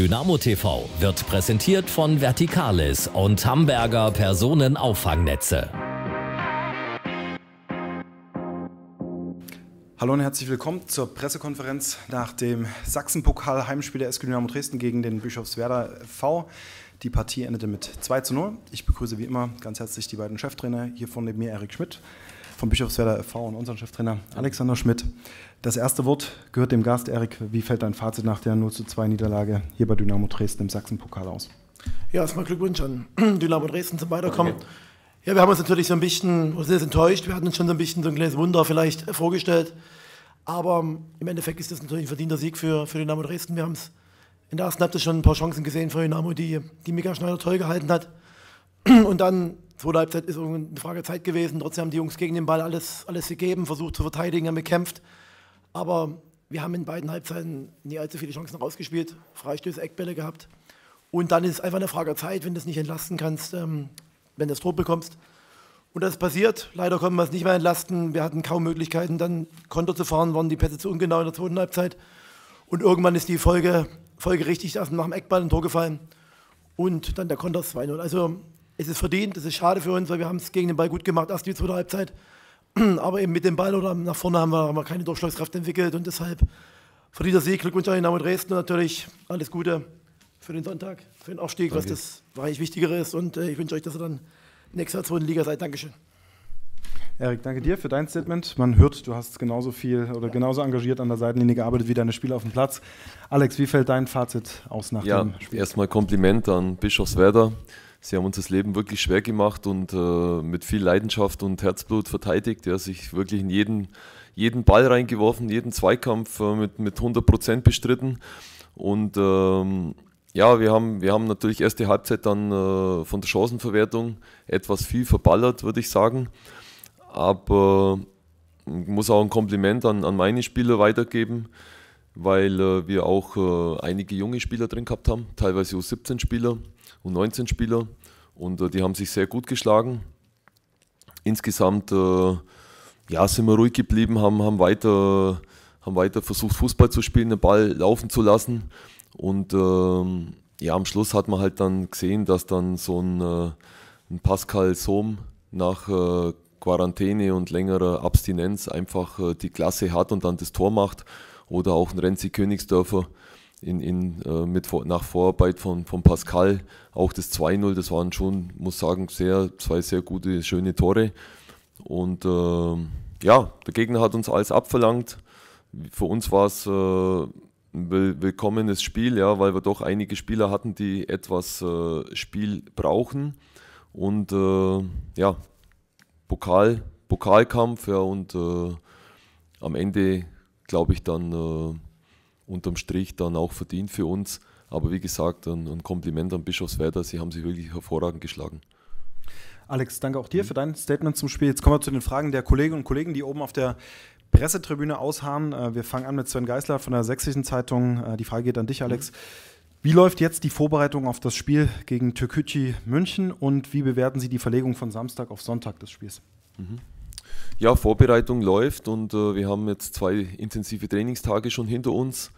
Dynamo TV wird präsentiert von Verticalis und Hamburger Personenauffangnetze. Hallo und herzlich willkommen zur Pressekonferenz nach dem Sachsenpokal-Heimspiel der SG Dynamo Dresden gegen den Bischofswerder V. Die Partie endete mit 2 zu 0. Ich begrüße wie immer ganz herzlich die beiden Cheftrainer. Hier von neben mir Erik Schmidt vom Bischofswerder FV und unseren Cheftrainer Alexander Schmidt. Das erste Wort gehört dem Gast. Erik, wie fällt dein Fazit nach der 0 zu 2 Niederlage hier bei Dynamo Dresden im Sachsenpokal aus? Ja, erstmal Glückwunsch an Dynamo Dresden zum Weiterkommen. Okay. Ja, wir haben uns natürlich so ein bisschen, wir sind enttäuscht, wir hatten uns schon so ein bisschen so ein kleines Wunder vielleicht vorgestellt. Aber im Endeffekt ist das natürlich ein verdienter Sieg für, für Dynamo Dresden. Wir haben es in der ersten Halbzeit schon ein paar Chancen gesehen für Dynamo, die, die Mika Schneider toll gehalten hat. Und dann Zweite Halbzeit ist eine Frage Zeit gewesen. Trotzdem haben die Jungs gegen den Ball alles, alles gegeben, versucht zu verteidigen, haben gekämpft. Aber wir haben in beiden Halbzeiten nie allzu viele Chancen rausgespielt, Freistöße, Eckbälle gehabt. Und dann ist es einfach eine Frage Zeit, wenn du es nicht entlasten kannst, ähm, wenn du das Tor bekommst. Und das ist passiert. Leider konnten wir es nicht mehr entlasten. Wir hatten kaum Möglichkeiten, dann Konter zu fahren, waren die Pässe zu ungenau in der zweiten Halbzeit. Und irgendwann ist die Folge, Folge richtig nach dem Eckball ein Tor gefallen. Und dann der Konter 2-0. Also es ist verdient, es ist schade für uns, weil wir haben es gegen den Ball gut gemacht, erst die zweite Halbzeit. Aber eben mit dem Ball oder nach vorne haben wir, haben wir keine Durchschlagskraft entwickelt und deshalb verdienter Sieg. Glückwunsch an Dynamo Dresden natürlich alles Gute für den Sonntag, für den Aufstieg, Danke. was das wahrscheinlich Wichtigere ist. Und äh, ich wünsche euch, dass ihr dann nächstes Jahr zweiten Liga seid. Dankeschön. Erik, danke dir für dein Statement. Man hört, du hast genauso viel oder genauso engagiert an der Seitenlinie gearbeitet wie deine Spieler auf dem Platz. Alex, wie fällt dein Fazit aus nach ja, dem Spiel? Erstmal Kompliment an Bischofswerder. Sie haben uns das Leben wirklich schwer gemacht und äh, mit viel Leidenschaft und Herzblut verteidigt. Ja, sich wirklich in jeden, jeden Ball reingeworfen, jeden Zweikampf äh, mit, mit 100 Prozent bestritten. Und ähm, ja, wir haben, wir haben natürlich erste Halbzeit dann äh, von der Chancenverwertung etwas viel verballert, würde ich sagen. Aber ich muss auch ein Kompliment an, an meine Spieler weitergeben, weil äh, wir auch äh, einige junge Spieler drin gehabt haben, teilweise U17-Spieler und 19 Spieler und äh, die haben sich sehr gut geschlagen. Insgesamt äh, ja, sind wir ruhig geblieben, haben, haben, weiter, haben weiter versucht Fußball zu spielen, den Ball laufen zu lassen und ähm, ja, am Schluss hat man halt dann gesehen, dass dann so ein, äh, ein Pascal Sohm nach äh, Quarantäne und längerer Abstinenz einfach die Klasse hat und dann das Tor macht oder auch ein Renzi Königsdörfer in, in, äh, mit, nach Vorarbeit von, von Pascal auch das 2-0, das waren schon, muss sagen, sehr, zwei sehr gute, schöne Tore. Und äh, ja, der Gegner hat uns alles abverlangt. Für uns war es äh, ein willkommenes Spiel, ja, weil wir doch einige Spieler hatten, die etwas äh, Spiel brauchen. Und äh, ja, Pokal, Pokalkampf, ja, und äh, am Ende glaube ich dann unterm Strich dann auch verdient für uns. Aber wie gesagt, ein, ein Kompliment an Bischofswerder, sie haben sich wirklich hervorragend geschlagen. Alex, danke auch dir für dein Statement zum Spiel. Jetzt kommen wir zu den Fragen der Kolleginnen und Kollegen, die oben auf der Pressetribüne ausharren. Äh, wir fangen an mit Sven Geisler von der Sächsischen Zeitung. Äh, die Frage geht an dich, Alex. Wie läuft jetzt die Vorbereitung auf das Spiel gegen Türkgücü München und wie bewerten Sie die Verlegung von Samstag auf Sonntag des Spiels? Mhm. Ja, Vorbereitung läuft und äh, wir haben jetzt zwei intensive Trainingstage schon hinter uns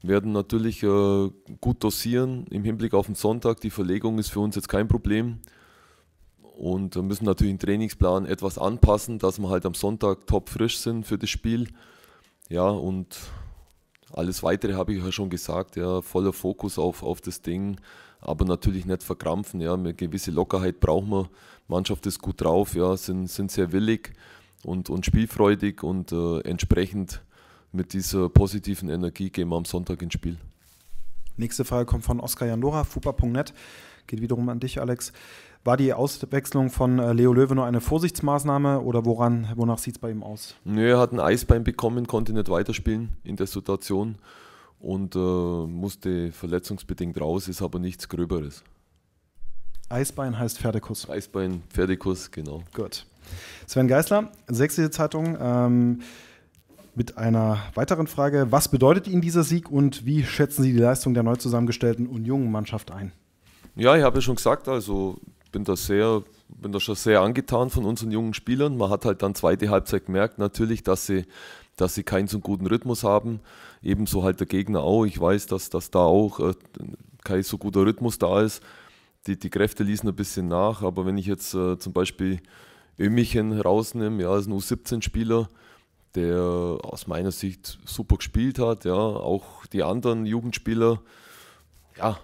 werden natürlich äh, gut dosieren im Hinblick auf den Sonntag. Die Verlegung ist für uns jetzt kein Problem und müssen natürlich den Trainingsplan etwas anpassen, dass wir halt am Sonntag top frisch sind für das Spiel. Ja, und alles weitere habe ich ja schon gesagt, ja, voller Fokus auf, auf das Ding, aber natürlich nicht verkrampfen, ja, eine gewisse Lockerheit brauchen wir. Mannschaft ist gut drauf, ja, sind, sind sehr willig und, und spielfreudig und äh, entsprechend mit dieser positiven Energie gehen wir am Sonntag ins Spiel. Nächste Frage kommt von Oskar Jandora, fupa.net. Geht wiederum an dich, Alex. War die Auswechslung von äh, Leo Löwe nur eine Vorsichtsmaßnahme oder woran, wonach sieht es bei ihm aus? Nö, er hat ein Eisbein bekommen, konnte nicht weiterspielen in der Situation und äh, musste verletzungsbedingt raus, ist aber nichts Gröberes. Eisbein heißt Pferdekuss. Eisbein, Pferdekuss, genau. Gut. Sven Geisler, Sächsische Zeitung. Ähm, mit einer weiteren Frage. Was bedeutet Ihnen dieser Sieg und wie schätzen Sie die Leistung der neu zusammengestellten Union-Mannschaft ein? Ja, ich habe ja schon gesagt, also bin da sehr, bin da schon sehr angetan von unseren jungen Spielern. Man hat halt dann zweite Halbzeit gemerkt, natürlich, dass sie, dass sie keinen so guten Rhythmus haben. Ebenso halt der Gegner auch. Ich weiß, dass, dass da auch äh, kein so guter Rhythmus da ist. Die, die Kräfte ließen ein bisschen nach, aber wenn ich jetzt äh, zum Beispiel Ömichen rausnehme, ja, ist ein U17-Spieler, der aus meiner Sicht super gespielt hat, ja, auch die anderen Jugendspieler, ja,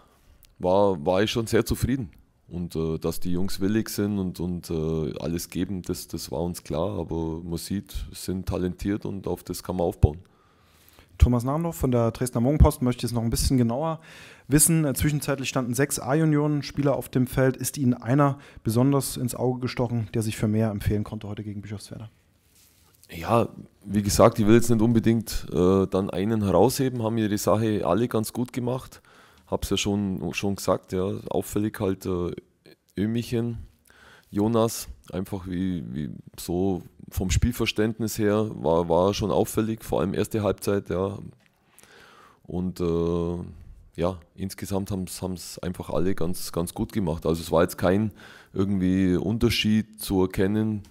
war, war ich schon sehr zufrieden. Und äh, dass die Jungs willig sind und, und äh, alles geben, das, das war uns klar. Aber man sieht, sind talentiert und auf das kann man aufbauen. Thomas Namdorf von der Dresdner Morgenpost möchte es noch ein bisschen genauer wissen. Zwischenzeitlich standen sechs A-Junioren-Spieler auf dem Feld. Ist Ihnen einer besonders ins Auge gestochen, der sich für mehr empfehlen konnte heute gegen Bischofswerda? Ja, wie gesagt, ich will jetzt nicht unbedingt äh, dann einen herausheben, haben ihre Sache alle ganz gut gemacht habe es ja schon, schon gesagt, ja, auffällig halt äh, Ömichen, Jonas, einfach wie, wie so vom Spielverständnis her war, war schon auffällig, vor allem erste Halbzeit, ja. Und äh, ja, insgesamt haben es einfach alle ganz, ganz gut gemacht. Also es war jetzt kein irgendwie Unterschied zu erkennen,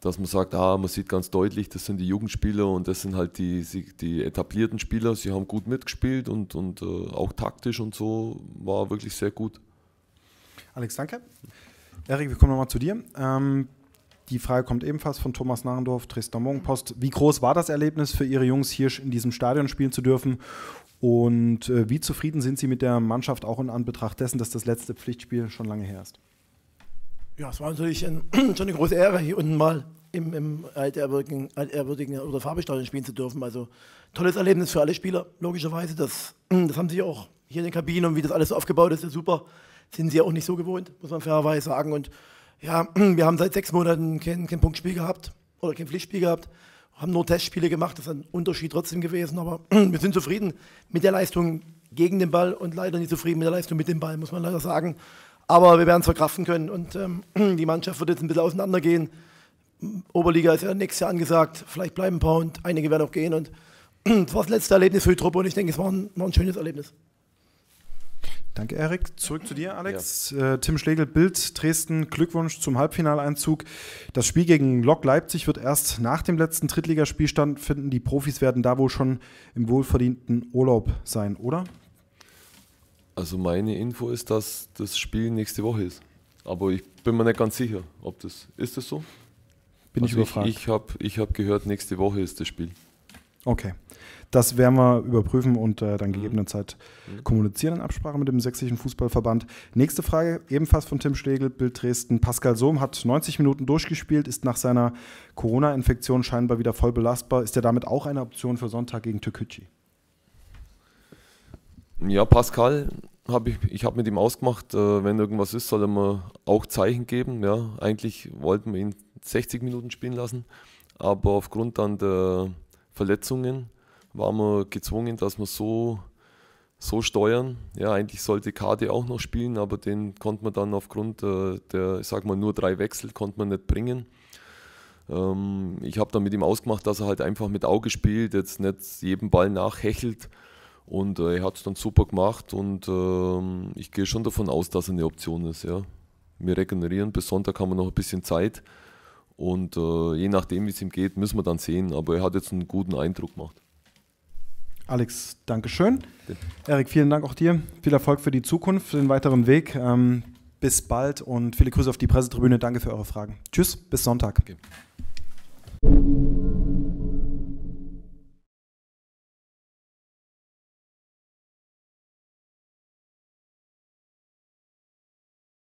dass man sagt, ah, man sieht ganz deutlich, das sind die Jugendspieler und das sind halt die, die etablierten Spieler. Sie haben gut mitgespielt und, und äh, auch taktisch und so war wirklich sehr gut. Alex, danke. Erik, wir kommen nochmal zu dir. Ähm, die Frage kommt ebenfalls von Thomas Narendorf, Dresdner Morgenpost. Wie groß war das Erlebnis für Ihre Jungs, hier in diesem Stadion spielen zu dürfen? Und äh, wie zufrieden sind Sie mit der Mannschaft, auch in Anbetracht dessen, dass das letzte Pflichtspiel schon lange her ist? Ja, es war natürlich ein, schon eine große Ehre, hier unten mal im, im altehrwürdigen, altehrwürdigen oder Farbestadion spielen zu dürfen. Also tolles Erlebnis für alle Spieler, logischerweise. Das, das haben sie auch hier in den Kabinen und wie das alles aufgebaut ist, ist super. Sind sie auch nicht so gewohnt, muss man fairerweise sagen. Und ja, wir haben seit sechs Monaten kein, kein Punktspiel gehabt oder kein Pflichtspiel gehabt. Haben nur Testspiele gemacht, das ist ein Unterschied trotzdem gewesen. Aber wir sind zufrieden mit der Leistung gegen den Ball und leider nicht zufrieden mit der Leistung mit dem Ball, muss man leider sagen. Aber wir werden es verkraften können und ähm, die Mannschaft wird jetzt ein bisschen auseinandergehen. Oberliga ist ja nächstes Jahr angesagt, vielleicht bleiben ein paar und einige werden auch gehen. Und das war das letzte Erlebnis für die Truppe und ich denke, es war ein, war ein schönes Erlebnis. Danke, Erik. Zurück zu dir, Alex. Ja. Äh, Tim Schlegel, Bild, Dresden, Glückwunsch zum Halbfinaleinzug. Das Spiel gegen Lok Leipzig wird erst nach dem letzten Drittligaspiel stattfinden. Die Profis werden da wohl schon im wohlverdienten Urlaub sein, oder? Also meine Info ist, dass das Spiel nächste Woche ist. Aber ich bin mir nicht ganz sicher, ob das ist das so. Bin also ich überfragt. Ich, ich habe ich hab gehört, nächste Woche ist das Spiel. Okay. Das werden wir überprüfen und äh, dann mhm. gegebenenfalls mhm. kommunizieren in Absprache mit dem Sächsischen Fußballverband. Nächste Frage, ebenfalls von Tim Schlegel, Bild Dresden. Pascal Sohm hat 90 Minuten durchgespielt, ist nach seiner Corona-Infektion scheinbar wieder voll belastbar. Ist er damit auch eine Option für Sonntag gegen Türkgücü? Ja, Pascal habe ich, ich habe mit ihm ausgemacht, äh, wenn irgendwas ist, soll er mir auch Zeichen geben. Ja, eigentlich wollten wir ihn 60 Minuten spielen lassen, aber aufgrund dann der Verletzungen waren wir gezwungen, dass wir so, so steuern. Ja, eigentlich sollte Kade auch noch spielen, aber den konnte man dann aufgrund äh, der, ich sag mal, nur drei Wechsel konnte man nicht bringen. Ähm, ich habe dann mit ihm ausgemacht, dass er halt einfach mit Auge spielt, jetzt nicht jedem Ball nachhechelt und äh, er hat es dann super gemacht und äh, ich gehe schon davon aus, dass er eine Option ist. Ja. Wir regenerieren, bis Sonntag haben wir noch ein bisschen Zeit. Und äh, je nachdem, wie es ihm geht, müssen wir dann sehen. Aber er hat jetzt einen guten Eindruck gemacht. Alex, Dankeschön. Erik, vielen Dank auch dir. Viel Erfolg für die Zukunft, für den weiteren Weg. Ähm, bis bald und viele Grüße auf die Pressetribüne. Danke für eure Fragen. Tschüss, bis Sonntag. Okay.